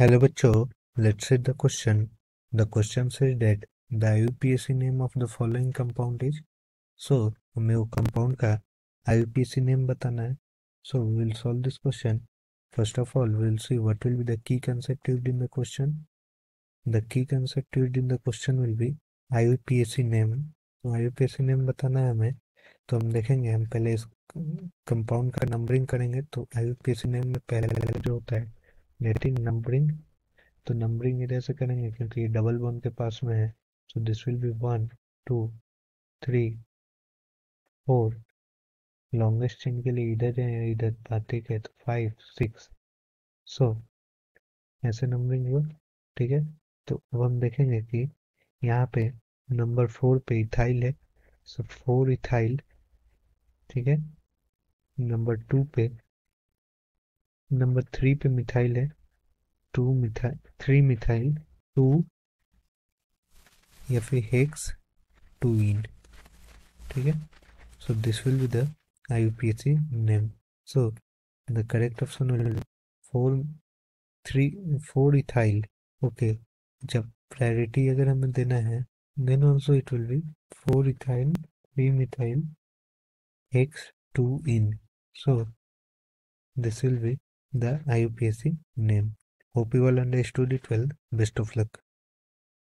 Hello बच्चों let's set the question the question says that the C name of the following compound is so हमें वो compound का IUPAC name बताना है. So we will solve this question first of all we will see what will be the key concept used in the question the key concept used in the question will be IUPAC name तो IUPAC name बताना है हमें. तो हम देखेंगे, हम पहले इस कंपाउंड का नंबरिंग करेंगे. तो I U P A C name में पहले जो होता है नेटिंग नंबरिंग तो नंबरिंग इधर से करेंगे क्योंकि ये डबल वन के पास में है। So this will be one two three four longest chain के लिए इधर है, इधर बातें है तो फाइव सिक्स सो ऐसे नंबरिंग हुआ, ठीक है? तो अब हम देखेंगे कि यहाँ पे नंबर फोर पे इथाइल है। सो फोर इथाइल ठीक है? नंबर टू पे नंबर थ्री पे मिथाइल है, two methyl, three methyl, two या फिर हेक्स, टू इन ठीक है? So this will be the IUPAC name. So the correct option will be four three four ethyl okay जब priority अगर हमें देना है then also it will be four ethyl three methyl hex two ene so this will be the IUPAC name. Hope you all understood it well. Best of luck.